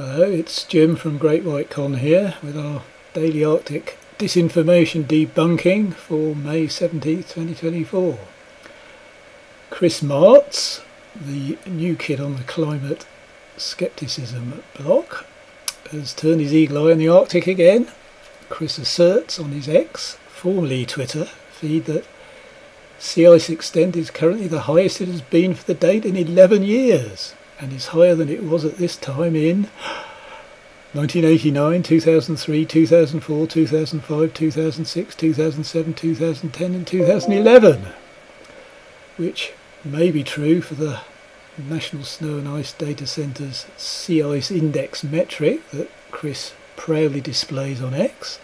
Hello, it's Jim from Great White Con here with our daily Arctic disinformation debunking for May 17th, 2024. Chris Martz, the new kid on the climate skepticism block, has turned his eagle eye on the Arctic again. Chris asserts on his ex, formerly Twitter, feed that sea ice extent is currently the highest it has been for the date in 11 years and is higher than it was at this time in 1989, 2003, 2004, 2005, 2006, 2007, 2010 and 2011 which may be true for the National Snow and Ice Data Centre's Sea Ice Index metric that Chris proudly displays on X.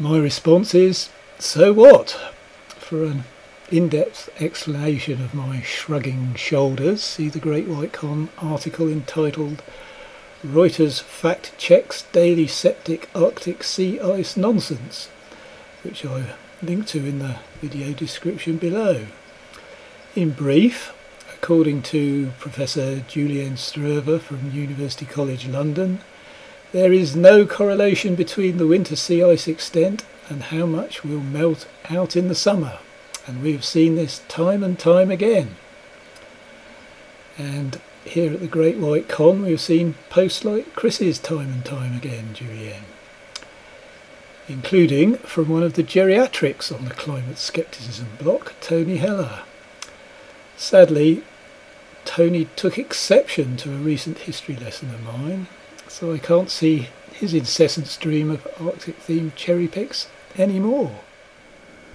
My response is, so what? For an in-depth explanation of my shrugging shoulders, see the Great White Con article entitled Reuters Fact Checks Daily Septic Arctic Sea Ice Nonsense, which I link to in the video description below. In brief, according to Professor Julienne Stroeve from University College London, there is no correlation between the winter sea ice extent and how much will melt out in the summer and we have seen this time and time again. And here at the Great White Con, we have seen posts like Chris's time and time again, Julienne, including from one of the geriatrics on the climate skepticism block, Tony Heller. Sadly, Tony took exception to a recent history lesson of mine, so I can't see his incessant stream of Arctic themed cherry picks anymore.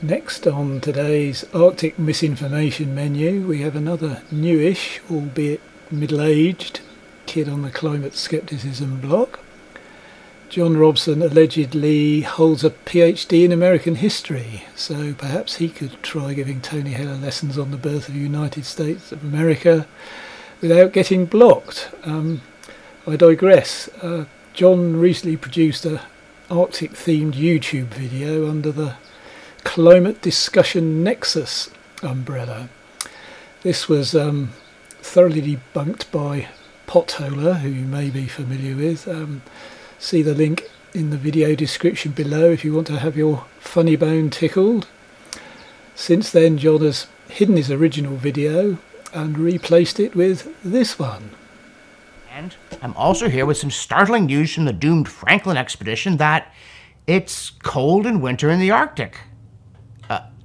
Next on today's Arctic misinformation menu, we have another newish, albeit middle aged, kid on the climate skepticism block. John Robson allegedly holds a PhD in American history, so perhaps he could try giving Tony Heller lessons on the birth of the United States of America without getting blocked. Um, I digress. Uh, John recently produced a Arctic themed YouTube video under the Climate Discussion Nexus umbrella. This was um, thoroughly debunked by Potholer, who you may be familiar with. Um, see the link in the video description below if you want to have your funny bone tickled. Since then, John has hidden his original video and replaced it with this one. And I'm also here with some startling news from the doomed Franklin expedition that it's cold in winter in the Arctic.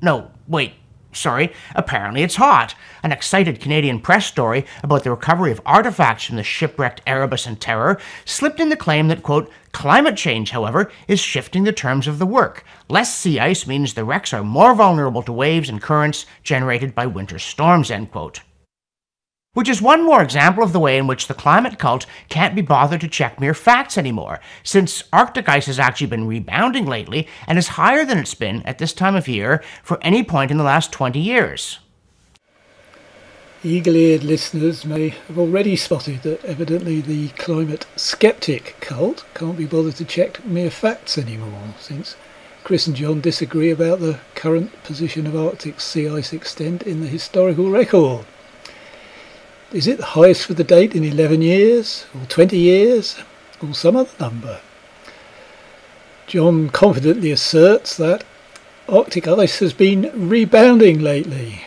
No, wait, sorry, apparently it's hot. An excited Canadian press story about the recovery of artifacts from the shipwrecked Erebus and Terror slipped in the claim that, quote, climate change, however, is shifting the terms of the work. Less sea ice means the wrecks are more vulnerable to waves and currents generated by winter storms, end quote. Which is one more example of the way in which the climate cult can't be bothered to check mere facts anymore, since Arctic ice has actually been rebounding lately and is higher than it's been at this time of year for any point in the last 20 years. Eagle eared listeners may have already spotted that evidently the climate skeptic cult can't be bothered to check mere facts anymore, since Chris and John disagree about the current position of Arctic sea ice extent in the historical record. Is it the highest for the date in 11 years, or 20 years, or some other number? John confidently asserts that Arctic ice has been rebounding lately.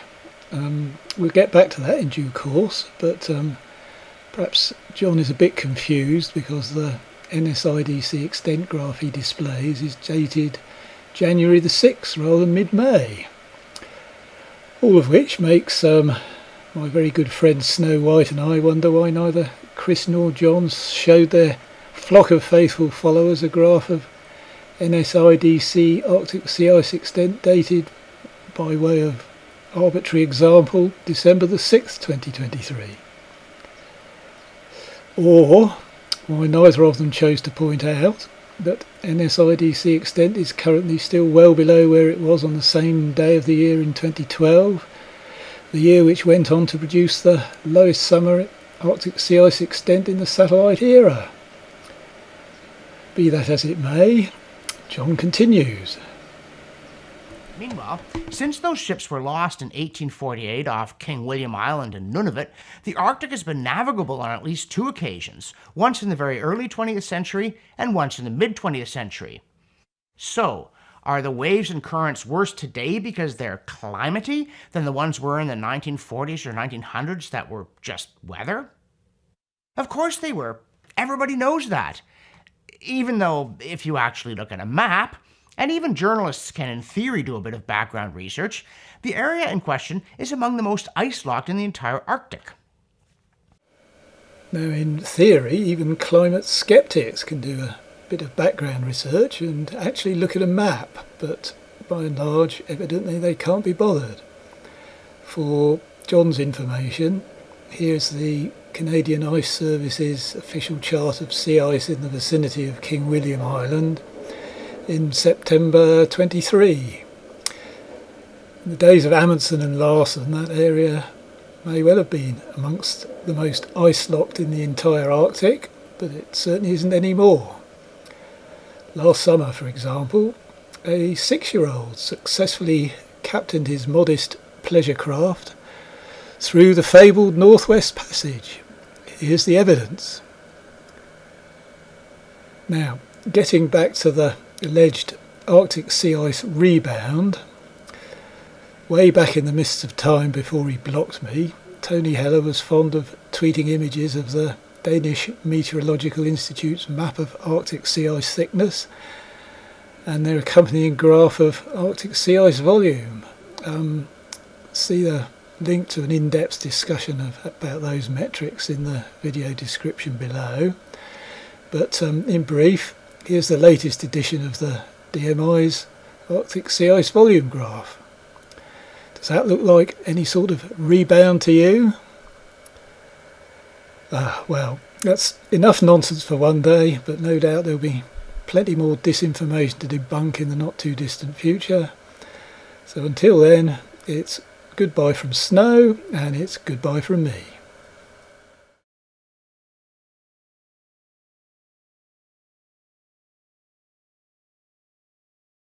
Um, we'll get back to that in due course, but um, perhaps John is a bit confused because the NSIDC extent graph he displays is dated January the 6th rather than mid-May. All of which makes um, my very good friend Snow White and I wonder why neither Chris nor John showed their flock of faithful followers a graph of NSIDC Arctic sea ice extent dated by way of arbitrary example December the 6th 2023 or why neither of them chose to point out that NSIDC extent is currently still well below where it was on the same day of the year in 2012 the year which went on to produce the lowest summer Arctic sea ice extent in the satellite era. Be that as it may, John continues. Meanwhile, since those ships were lost in 1848 off King William Island in Nunavut, the Arctic has been navigable on at least two occasions, once in the very early 20th century and once in the mid 20th century. So, are the waves and currents worse today because they're climaty than the ones were in the 1940s or 1900s that were just weather? Of course they were. Everybody knows that. Even though, if you actually look at a map, and even journalists can, in theory, do a bit of background research, the area in question is among the most ice locked in the entire Arctic. Now, in theory, even climate skeptics can do a bit of background research and actually look at a map, but by and large, evidently, they can't be bothered. For John's information, here's the Canadian Ice Service's official chart of sea ice in the vicinity of King William Island in September 23. In the days of Amundsen and Larsen, that area may well have been amongst the most ice locked in the entire Arctic, but it certainly isn't anymore. Last summer, for example, a six year old successfully captained his modest pleasure craft through the fabled Northwest Passage. Here's the evidence. Now, getting back to the alleged Arctic sea ice rebound. Way back in the mists of time before he blocked me, Tony Heller was fond of tweeting images of the Danish Meteorological Institute's map of Arctic sea ice thickness and their accompanying graph of Arctic sea ice volume. Um, see the link to an in-depth discussion of about those metrics in the video description below. But um, in brief, Here's the latest edition of the DMI's Arctic sea ice volume graph. Does that look like any sort of rebound to you? Ah, well, that's enough nonsense for one day, but no doubt there'll be plenty more disinformation to debunk in the not too distant future. So until then, it's goodbye from snow and it's goodbye from me.